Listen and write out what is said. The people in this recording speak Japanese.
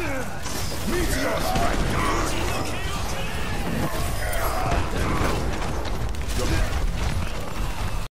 Meteor!